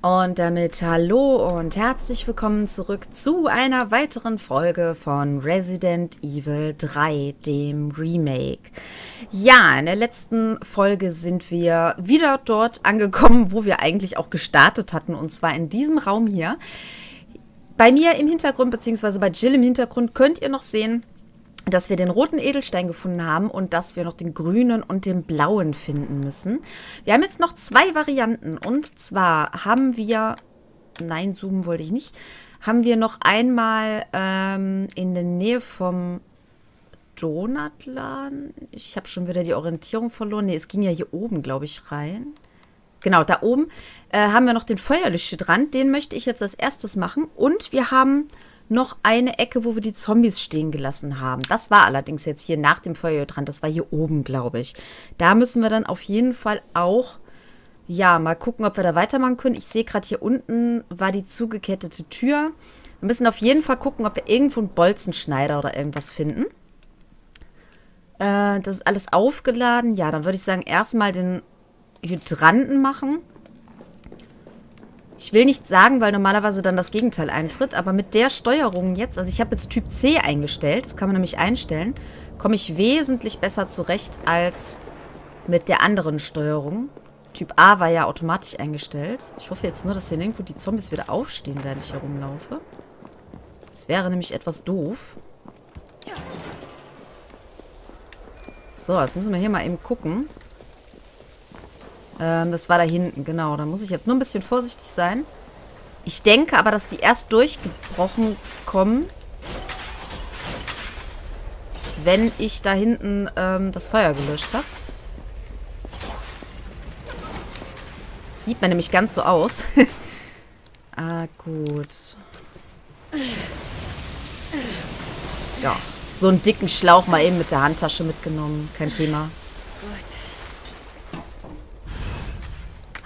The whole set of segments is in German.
Und damit hallo und herzlich willkommen zurück zu einer weiteren Folge von Resident Evil 3, dem Remake. Ja, in der letzten Folge sind wir wieder dort angekommen, wo wir eigentlich auch gestartet hatten, und zwar in diesem Raum hier. Bei mir im Hintergrund, beziehungsweise bei Jill im Hintergrund, könnt ihr noch sehen, dass wir den roten Edelstein gefunden haben und dass wir noch den grünen und den blauen finden müssen. Wir haben jetzt noch zwei Varianten und zwar haben wir, nein, zoomen wollte ich nicht, haben wir noch einmal ähm, in der Nähe vom Donutladen. Ich habe schon wieder die Orientierung verloren. Ne, es ging ja hier oben, glaube ich, rein. Genau, da oben äh, haben wir noch den Feuerlöschhydrant. Den möchte ich jetzt als erstes machen. Und wir haben noch eine Ecke, wo wir die Zombies stehen gelassen haben. Das war allerdings jetzt hier nach dem Feuerhydrant. Das war hier oben, glaube ich. Da müssen wir dann auf jeden Fall auch, ja, mal gucken, ob wir da weitermachen können. Ich sehe gerade hier unten war die zugekettete Tür. Wir müssen auf jeden Fall gucken, ob wir irgendwo einen Bolzenschneider oder irgendwas finden. Äh, das ist alles aufgeladen. Ja, dann würde ich sagen, erstmal den Hydranten machen. Ich will nicht sagen, weil normalerweise dann das Gegenteil eintritt, aber mit der Steuerung jetzt, also ich habe jetzt Typ C eingestellt, das kann man nämlich einstellen, komme ich wesentlich besser zurecht als mit der anderen Steuerung. Typ A war ja automatisch eingestellt. Ich hoffe jetzt nur, dass hier irgendwo die Zombies wieder aufstehen, während ich hier rumlaufe. Das wäre nämlich etwas doof. So, jetzt müssen wir hier mal eben gucken. Ähm, das war da hinten, genau. Da muss ich jetzt nur ein bisschen vorsichtig sein. Ich denke aber, dass die erst durchgebrochen kommen, wenn ich da hinten ähm, das Feuer gelöscht habe. Sieht man nämlich ganz so aus. ah, gut. Ja, so einen dicken Schlauch mal eben mit der Handtasche mitgenommen. Kein Thema.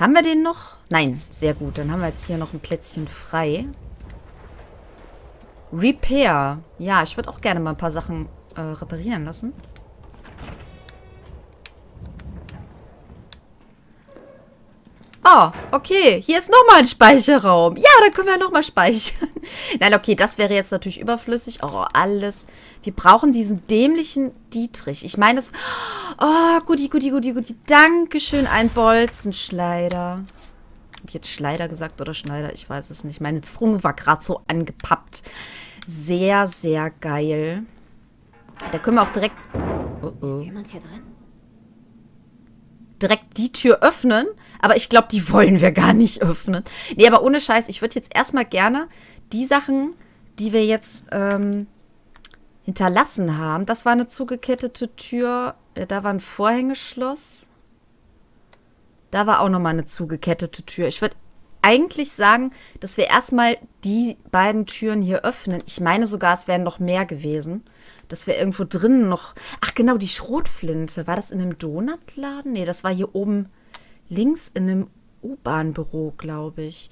Haben wir den noch? Nein, sehr gut. Dann haben wir jetzt hier noch ein Plätzchen frei. Repair. Ja, ich würde auch gerne mal ein paar Sachen äh, reparieren lassen. Oh, okay. Hier ist nochmal ein Speicherraum. Ja, da können wir nochmal speichern. Nein, okay, das wäre jetzt natürlich überflüssig. Oh, alles. Wir brauchen diesen dämlichen Dietrich. Ich meine, das... Oh, guti, guti, guti, guti. Dankeschön, ein Bolzenschleider. Hab ich jetzt Schleider gesagt oder Schneider? Ich weiß es nicht. Meine Zunge war gerade so angepappt. Sehr, sehr geil. Da können wir auch direkt... Oh, oh. Ist jemand hier drin? Direkt die Tür öffnen. Aber ich glaube, die wollen wir gar nicht öffnen. Nee, aber ohne Scheiß, ich würde jetzt erstmal gerne die Sachen, die wir jetzt ähm, hinterlassen haben. Das war eine zugekettete Tür. Ja, da war ein Vorhängeschloss. Da war auch nochmal eine zugekettete Tür. Ich würde eigentlich sagen, dass wir erstmal die beiden Türen hier öffnen. Ich meine sogar, es wären noch mehr gewesen. Dass wir irgendwo drinnen noch. Ach genau, die Schrotflinte. War das in einem Donutladen? Nee, das war hier oben links in einem U-Bahn-Büro, glaube ich.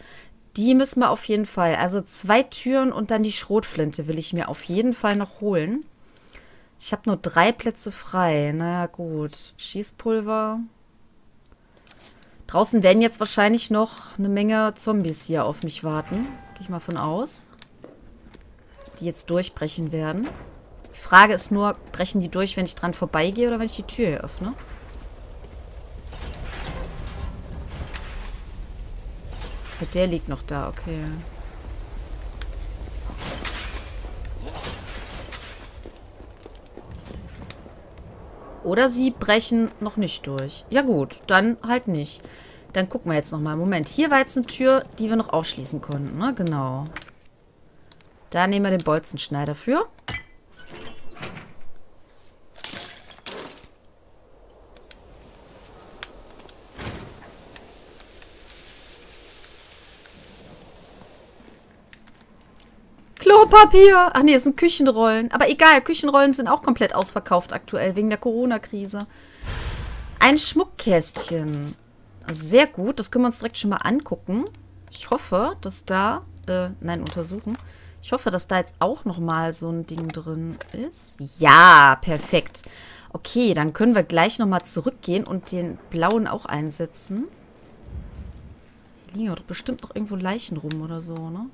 Die müssen wir auf jeden Fall. Also zwei Türen und dann die Schrotflinte will ich mir auf jeden Fall noch holen. Ich habe nur drei Plätze frei. Naja, gut. Schießpulver. Draußen werden jetzt wahrscheinlich noch eine Menge Zombies hier auf mich warten. Gehe ich mal von aus. Dass die jetzt durchbrechen werden. Die Frage ist nur, brechen die durch, wenn ich dran vorbeigehe oder wenn ich die Tür hier öffne? Der liegt noch da, okay. Oder sie brechen noch nicht durch. Ja gut, dann halt nicht. Dann gucken wir jetzt nochmal. Moment, hier war jetzt eine Tür, die wir noch aufschließen konnten, ne? Genau. Da nehmen wir den Bolzenschneider für. Klopapier. Ach nee, es sind Küchenrollen. Aber egal, Küchenrollen sind auch komplett ausverkauft aktuell, wegen der Corona-Krise. Ein Schmuckkästchen. Sehr gut, das können wir uns direkt schon mal angucken. Ich hoffe, dass da, äh, nein, untersuchen. Ich hoffe, dass da jetzt auch nochmal so ein Ding drin ist. Ja, perfekt. Okay, dann können wir gleich nochmal zurückgehen und den blauen auch einsetzen. liegen ja doch bestimmt noch irgendwo Leichen rum oder so, ne?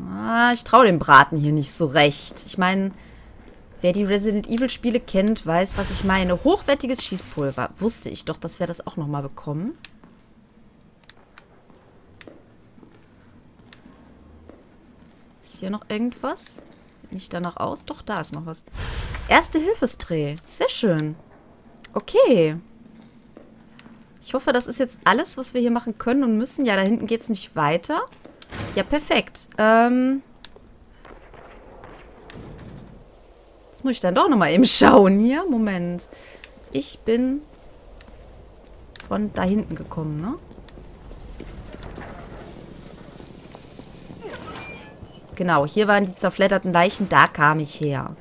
Ah, ich traue dem Braten hier nicht so recht. Ich meine, wer die Resident Evil Spiele kennt, weiß, was ich meine. Hochwertiges Schießpulver. Wusste ich doch, dass wir das auch nochmal bekommen. Ist hier noch irgendwas? Sieht nicht danach aus? Doch, da ist noch was. Erste Hilfespray. Sehr schön. Okay. Ich hoffe, das ist jetzt alles, was wir hier machen können und müssen. Ja, da hinten geht es nicht weiter. Ja, perfekt. Ähm... Jetzt muss ich dann doch nochmal eben schauen hier. Moment. Ich bin von da hinten gekommen, ne? Genau, hier waren die zerfledderten Leichen, da kam ich her.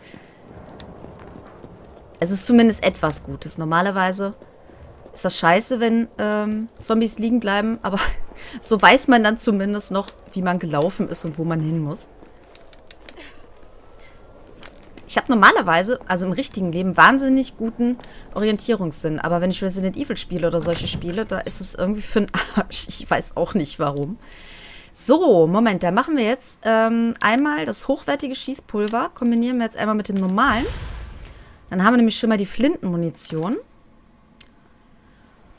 Es ist zumindest etwas Gutes. Normalerweise ist das scheiße, wenn ähm, Zombies liegen bleiben, aber so weiß man dann zumindest noch, wie man gelaufen ist und wo man hin muss. Ich habe normalerweise, also im richtigen Leben, wahnsinnig guten Orientierungssinn. Aber wenn ich Resident Evil spiele oder solche Spiele, da ist es irgendwie für einen Arsch. Ich weiß auch nicht, warum. So, Moment, da machen wir jetzt ähm, einmal das hochwertige Schießpulver. Kombinieren wir jetzt einmal mit dem normalen. Dann haben wir nämlich schon mal die Flintenmunition.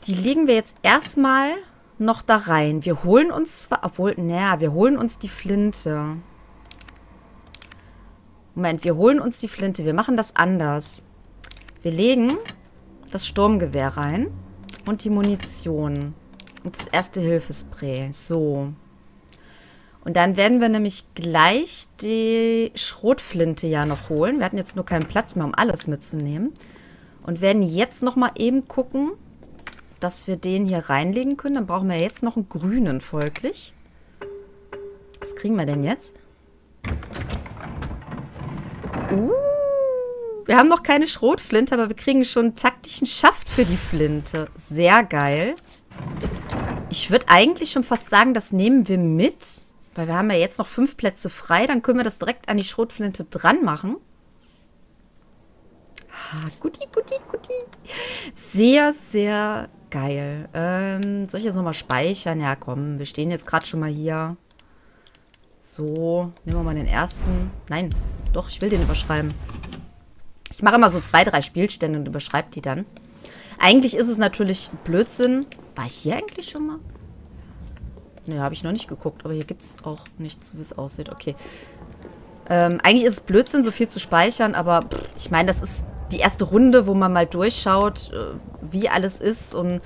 Die legen wir jetzt erstmal noch da rein. Wir holen uns zwar, obwohl, naja, wir holen uns die Flinte. Moment, wir holen uns die Flinte. Wir machen das anders. Wir legen das Sturmgewehr rein und die Munition und das erste Hilfespray. So. Und dann werden wir nämlich gleich die Schrotflinte ja noch holen. Wir hatten jetzt nur keinen Platz mehr, um alles mitzunehmen. Und werden jetzt noch mal eben gucken, dass wir den hier reinlegen können. Dann brauchen wir jetzt noch einen grünen folglich. Was kriegen wir denn jetzt? Uh, wir haben noch keine Schrotflinte, aber wir kriegen schon einen taktischen Schaft für die Flinte. Sehr geil. Ich würde eigentlich schon fast sagen, das nehmen wir mit. Weil wir haben ja jetzt noch fünf Plätze frei. Dann können wir das direkt an die Schrotflinte dran machen. Ah, guti, guti, guti. Sehr, sehr geil. Ähm, soll ich jetzt nochmal speichern? Ja, komm. Wir stehen jetzt gerade schon mal hier. So, nehmen wir mal den ersten. Nein, doch, ich will den überschreiben. Ich mache immer so zwei, drei Spielstände und überschreibe die dann. Eigentlich ist es natürlich Blödsinn. War ich hier eigentlich schon mal? Ne, habe ich noch nicht geguckt, aber hier gibt es auch nichts, wie es aussieht. Okay. Ähm, eigentlich ist es Blödsinn, so viel zu speichern, aber pff, ich meine, das ist die erste Runde, wo man mal durchschaut, äh, wie alles ist und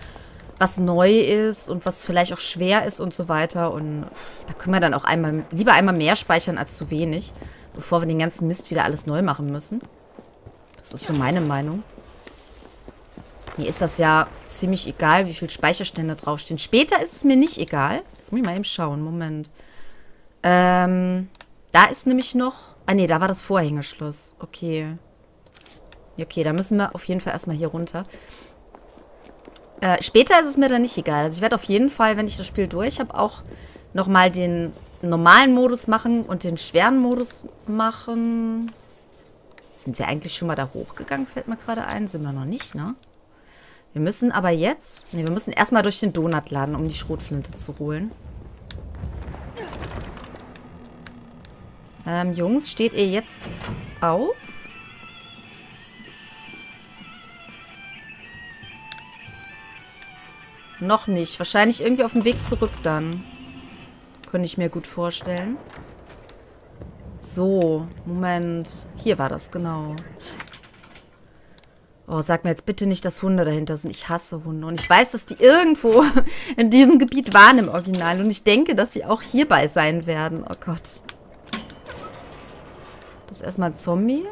was neu ist und was vielleicht auch schwer ist und so weiter. Und da können wir dann auch einmal, lieber einmal mehr speichern als zu wenig, bevor wir den ganzen Mist wieder alles neu machen müssen. Das ist so meine Meinung. Mir ist das ja ziemlich egal, wie viele Speicherstände draufstehen. Später ist es mir nicht egal. Jetzt muss ich mal eben schauen. Moment. Ähm, da ist nämlich noch... Ah, nee, da war das Vorhängeschloss. Okay. Okay, da müssen wir auf jeden Fall erstmal hier runter. Äh, später ist es mir dann nicht egal. Also ich werde auf jeden Fall, wenn ich das Spiel durch habe, auch nochmal den normalen Modus machen und den schweren Modus machen. Sind wir eigentlich schon mal da hochgegangen, fällt mir gerade ein. Sind wir noch nicht, ne? Wir müssen aber jetzt... Ne, wir müssen erstmal durch den Donutladen, um die Schrotflinte zu holen. Ähm, Jungs, steht ihr jetzt auf? Noch nicht. Wahrscheinlich irgendwie auf dem Weg zurück dann. Könnte ich mir gut vorstellen. So, Moment. Hier war das, genau. Oh, sag mir jetzt bitte nicht, dass Hunde dahinter sind. Ich hasse Hunde. Und ich weiß, dass die irgendwo in diesem Gebiet waren im Original. Und ich denke, dass sie auch hierbei sein werden. Oh Gott. Das ist erstmal ein Zombie.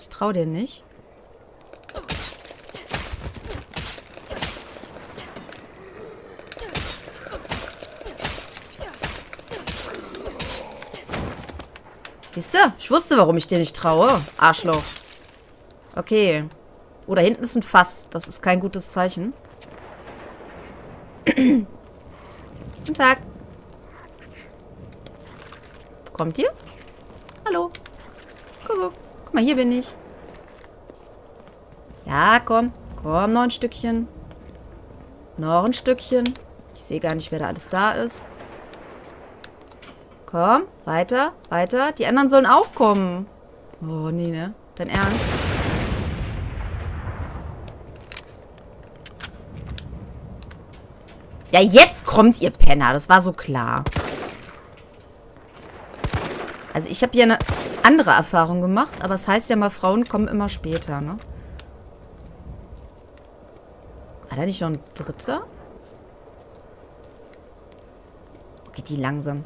Ich traue dir nicht. Siehst du? Ich wusste, warum ich dir nicht traue. Arschloch. Okay. Oh, da hinten ist ein Fass. Das ist kein gutes Zeichen. Guten Tag. Kommt ihr? Hallo. Guck, guck. Guck mal, hier bin ich. Ja, komm. Komm, noch ein Stückchen. Noch ein Stückchen. Ich sehe gar nicht, wer da alles da ist. Komm, weiter, weiter. Die anderen sollen auch kommen. Oh, nee, ne? Dein Ernst? Ja, jetzt kommt ihr Penner. Das war so klar. Also ich habe hier eine andere Erfahrung gemacht, aber es das heißt ja mal, Frauen kommen immer später, ne? War da nicht noch ein dritter? Okay, die langsam.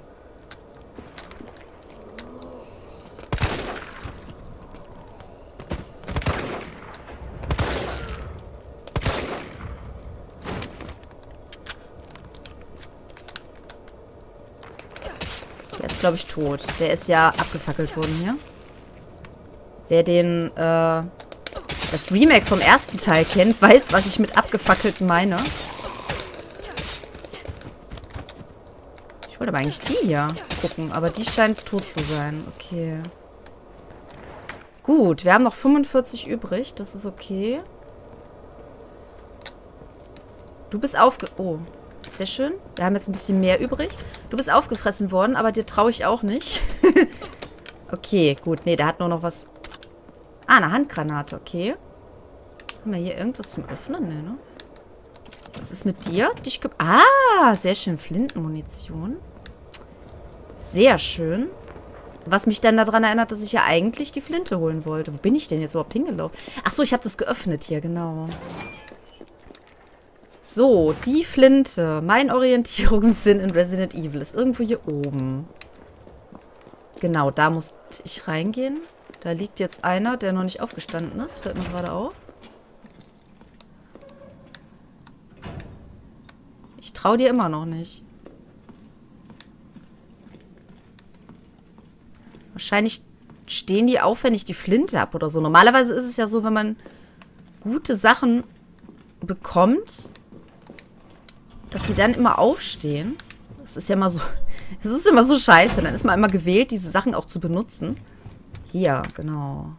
Glaube ich, tot. Der ist ja abgefackelt worden hier. Wer den, äh, das Remake vom ersten Teil kennt, weiß, was ich mit abgefackelten meine. Ich wollte aber eigentlich die hier gucken, aber die scheint tot zu sein. Okay. Gut, wir haben noch 45 übrig. Das ist okay. Du bist aufge... Oh, sehr schön. Wir haben jetzt ein bisschen mehr übrig. Du bist aufgefressen worden, aber dir traue ich auch nicht. okay, gut. Nee, der hat nur noch was... Ah, eine Handgranate. Okay. Haben wir hier irgendwas zum Öffnen? Nee, ne? Was ist mit dir? Dich ah, sehr schön. Flintenmunition. Sehr schön. Was mich dann daran erinnert, dass ich ja eigentlich die Flinte holen wollte. Wo bin ich denn jetzt überhaupt hingelaufen? Achso, ich habe das geöffnet hier, genau. So, die Flinte. Mein Orientierungssinn in Resident Evil ist irgendwo hier oben. Genau, da muss ich reingehen. Da liegt jetzt einer, der noch nicht aufgestanden ist. Fällt mir gerade auf. Ich traue dir immer noch nicht. Wahrscheinlich stehen die auf, wenn ich die Flinte habe oder so. Normalerweise ist es ja so, wenn man gute Sachen bekommt, dass sie dann immer aufstehen. Das ist ja immer so, das ist immer so scheiße. Dann ist man immer gewählt, diese Sachen auch zu benutzen. Hier, genau.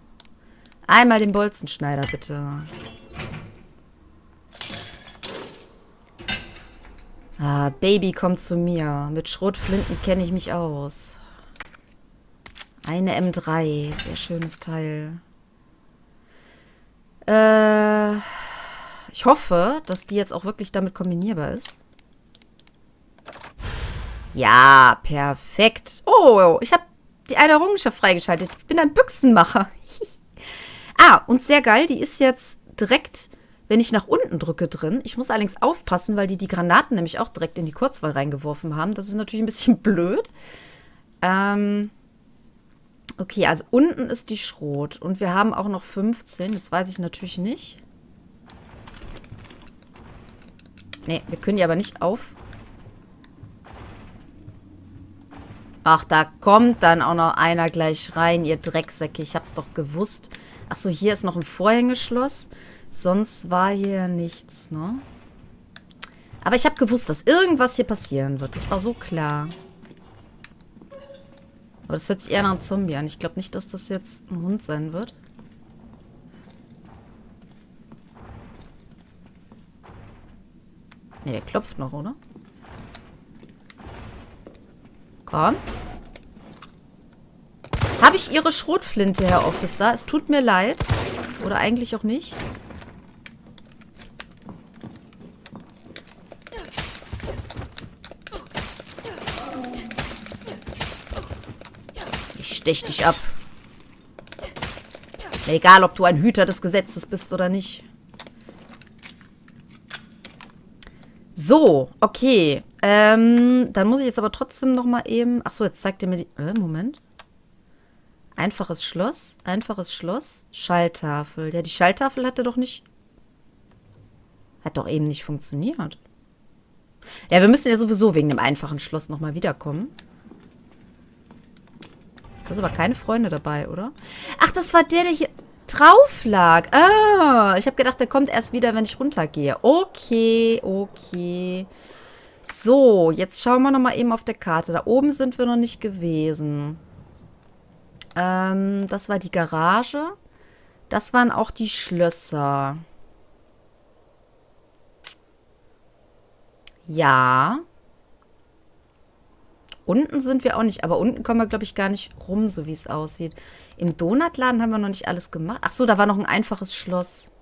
Einmal den Bolzenschneider, bitte. Ah, Baby, komm zu mir. Mit Schrotflinten kenne ich mich aus. Eine M3. Sehr schönes Teil. Äh... Ich hoffe, dass die jetzt auch wirklich damit kombinierbar ist. Ja, perfekt. Oh, ich habe die eine Errungenschaft freigeschaltet. Ich bin ein Büchsenmacher. ah, und sehr geil, die ist jetzt direkt, wenn ich nach unten drücke, drin. Ich muss allerdings aufpassen, weil die die Granaten nämlich auch direkt in die Kurzwahl reingeworfen haben. Das ist natürlich ein bisschen blöd. Ähm, okay, also unten ist die Schrot. Und wir haben auch noch 15. Jetzt weiß ich natürlich nicht. Ne, wir können die aber nicht auf. Ach, da kommt dann auch noch einer gleich rein, ihr Drecksäcke. Ich hab's doch gewusst. Ach so, hier ist noch ein Vorhängeschloss. Sonst war hier nichts, ne? Aber ich habe gewusst, dass irgendwas hier passieren wird. Das war so klar. Aber das hört sich eher nach einem Zombie an. Ich glaube nicht, dass das jetzt ein Hund sein wird. Ne, der klopft noch, oder? Komm. Habe ich Ihre Schrotflinte, Herr Officer? Es tut mir leid. Oder eigentlich auch nicht. Ich stech dich ab. Egal, ob du ein Hüter des Gesetzes bist oder nicht. So, okay. Ähm, dann muss ich jetzt aber trotzdem noch mal eben... Achso, jetzt zeigt er mir die... Äh, Moment. Einfaches Schloss. Einfaches Schloss. Schalltafel. Ja, die Schalltafel hatte doch nicht... Hat doch eben nicht funktioniert. Ja, wir müssen ja sowieso wegen dem einfachen Schloss noch mal wiederkommen. Da ist aber keine Freunde dabei, oder? Ach, das war der, der hier drauf lag. Ah, ich habe gedacht, der kommt erst wieder, wenn ich runtergehe. Okay, okay. So, jetzt schauen wir nochmal eben auf der Karte. Da oben sind wir noch nicht gewesen. Ähm, das war die Garage. Das waren auch die Schlösser. Ja. Unten sind wir auch nicht, aber unten kommen wir, glaube ich, gar nicht rum, so wie es aussieht. Im Donutladen haben wir noch nicht alles gemacht. Ach so, da war noch ein einfaches Schloss.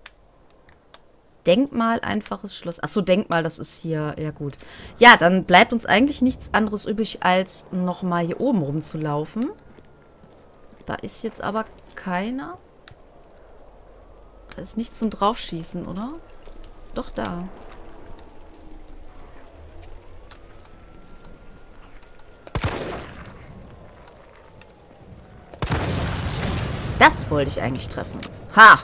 Denkmal, einfaches Schloss. Ach so, Denkmal, das ist hier. Ja, gut. Ja, dann bleibt uns eigentlich nichts anderes übrig, als nochmal hier oben rumzulaufen. Da ist jetzt aber keiner. Da ist nichts zum Draufschießen, oder? Doch, da. Wollte ich eigentlich treffen. Ha!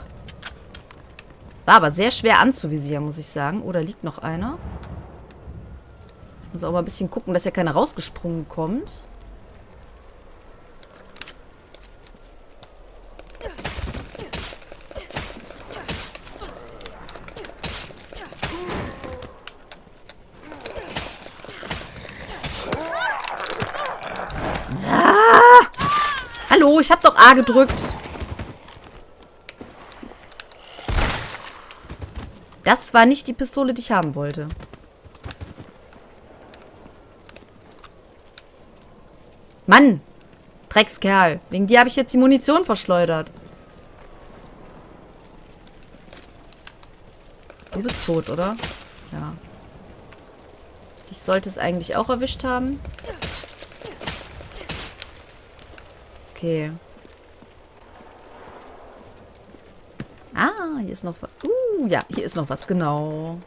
War aber sehr schwer anzuvisieren, muss ich sagen. Oder oh, liegt noch einer? Ich muss auch mal ein bisschen gucken, dass ja keiner rausgesprungen kommt. Ah! Hallo, ich habe doch A gedrückt. Das war nicht die Pistole, die ich haben wollte. Mann! Dreckskerl. Wegen dir habe ich jetzt die Munition verschleudert. Du bist tot, oder? Ja. Dich sollte es eigentlich auch erwischt haben. Okay. Ah, hier ist noch was. Uh, ja, hier ist noch was, genau.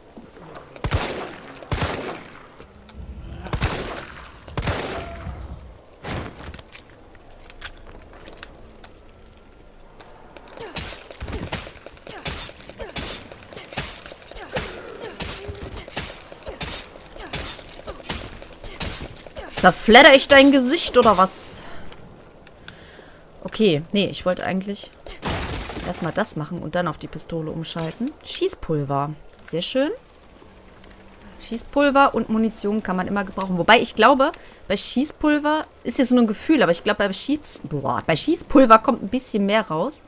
Zerfledder ich dein Gesicht oder was? Okay, nee, ich wollte eigentlich erstmal das machen und dann auf die Pistole umschalten. Schießpulver. Sehr schön. Schießpulver und Munition kann man immer gebrauchen. Wobei ich glaube, bei Schießpulver ist jetzt nur ein Gefühl, aber ich glaube, bei, Schieß, bei Schießpulver kommt ein bisschen mehr raus.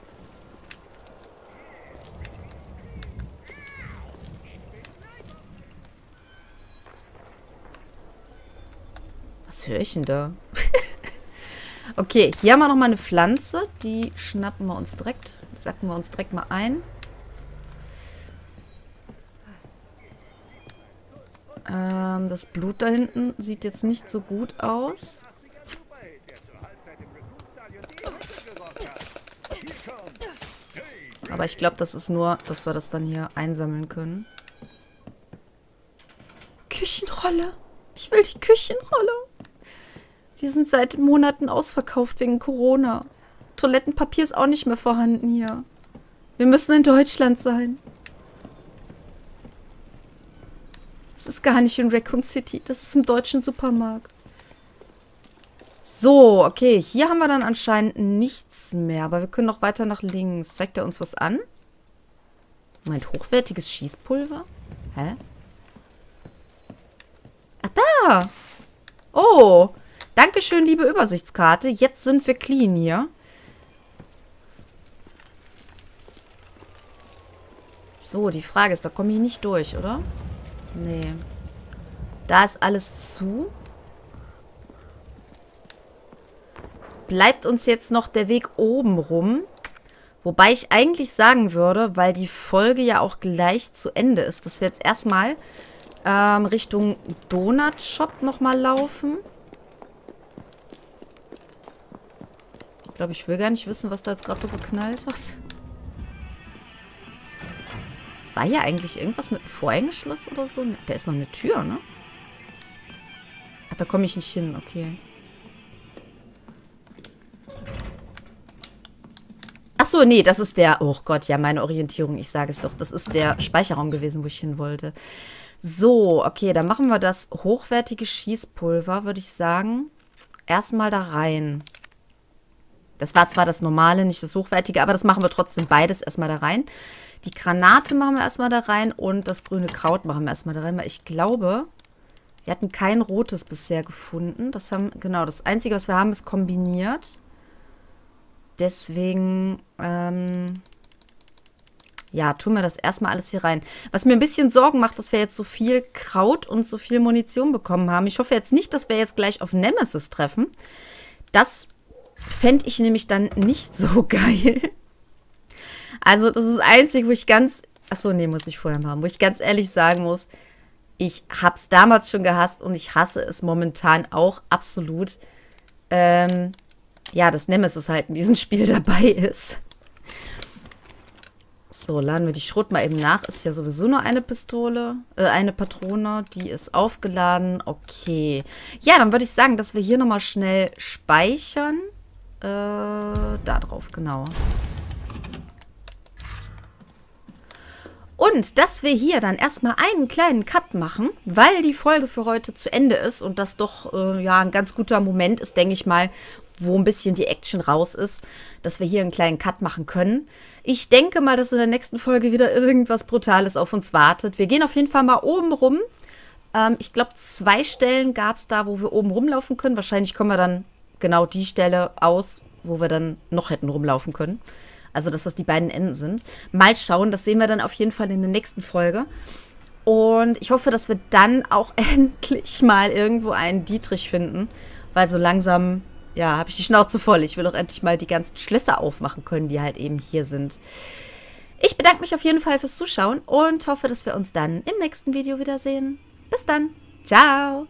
Was höre ich denn da? Okay, hier haben wir nochmal eine Pflanze. Die schnappen wir uns direkt sacken wir uns direkt mal ein. Ähm, das Blut da hinten sieht jetzt nicht so gut aus. Aber ich glaube, das ist nur, dass wir das dann hier einsammeln können. Küchenrolle. Ich will die Küchenrolle. Die sind seit Monaten ausverkauft wegen Corona. Toilettenpapier ist auch nicht mehr vorhanden hier. Wir müssen in Deutschland sein. Das ist gar nicht in Raccoon City. Das ist im deutschen Supermarkt. So, okay. Hier haben wir dann anscheinend nichts mehr. Aber wir können noch weiter nach links. Zeigt er uns was an? Moment, hochwertiges Schießpulver? Hä? Ach, da! Oh! Dankeschön, liebe Übersichtskarte. Jetzt sind wir clean hier. So, die Frage ist, da komme ich nicht durch, oder? Nee. Da ist alles zu. Bleibt uns jetzt noch der Weg oben rum. Wobei ich eigentlich sagen würde, weil die Folge ja auch gleich zu Ende ist, dass wir jetzt erstmal ähm, Richtung Donut Shop nochmal laufen. Glaube, ich will gar nicht wissen, was da jetzt gerade so geknallt hat. War hier eigentlich irgendwas mit einem Vorhängeschloss oder so? Da ist noch eine Tür, ne? Ach, da komme ich nicht hin. Okay. Achso, nee, das ist der... Oh Gott, ja, meine Orientierung, ich sage es doch. Das ist der Speicherraum gewesen, wo ich hin wollte. So, okay, dann machen wir das hochwertige Schießpulver, würde ich sagen. Erstmal da rein. Das war zwar das normale, nicht das hochwertige, aber das machen wir trotzdem beides erstmal da rein. Die Granate machen wir erstmal da rein und das grüne Kraut machen wir erstmal da rein, weil ich glaube, wir hatten kein rotes bisher gefunden. Das haben, genau, das Einzige, was wir haben, ist kombiniert. Deswegen, ähm, ja, tun wir das erstmal alles hier rein. Was mir ein bisschen Sorgen macht, dass wir jetzt so viel Kraut und so viel Munition bekommen haben. Ich hoffe jetzt nicht, dass wir jetzt gleich auf Nemesis treffen. Das fände ich nämlich dann nicht so geil. Also, das ist das Einzige, wo ich ganz. Achso, nee, muss ich vorher machen. Wo ich ganz ehrlich sagen muss, ich habe es damals schon gehasst und ich hasse es momentan auch absolut. Ähm, ja, dass Nemesis halt in diesem Spiel dabei ist. So, laden wir die Schrot mal eben nach. Ist ja sowieso nur eine Pistole, äh, eine Patrone. Die ist aufgeladen. Okay. Ja, dann würde ich sagen, dass wir hier nochmal schnell speichern. Äh, da drauf, genau. Und dass wir hier dann erstmal einen kleinen Cut machen, weil die Folge für heute zu Ende ist und das doch äh, ja ein ganz guter Moment ist, denke ich mal, wo ein bisschen die Action raus ist, dass wir hier einen kleinen Cut machen können. Ich denke mal, dass in der nächsten Folge wieder irgendwas Brutales auf uns wartet. Wir gehen auf jeden Fall mal oben rum. Ähm, ich glaube, zwei Stellen gab es da, wo wir oben rumlaufen können. Wahrscheinlich kommen wir dann genau die Stelle aus, wo wir dann noch hätten rumlaufen können. Also, dass das die beiden Enden sind. Mal schauen, das sehen wir dann auf jeden Fall in der nächsten Folge. Und ich hoffe, dass wir dann auch endlich mal irgendwo einen Dietrich finden, weil so langsam, ja, habe ich die Schnauze voll. Ich will auch endlich mal die ganzen Schlösser aufmachen können, die halt eben hier sind. Ich bedanke mich auf jeden Fall fürs Zuschauen und hoffe, dass wir uns dann im nächsten Video wiedersehen. Bis dann. Ciao.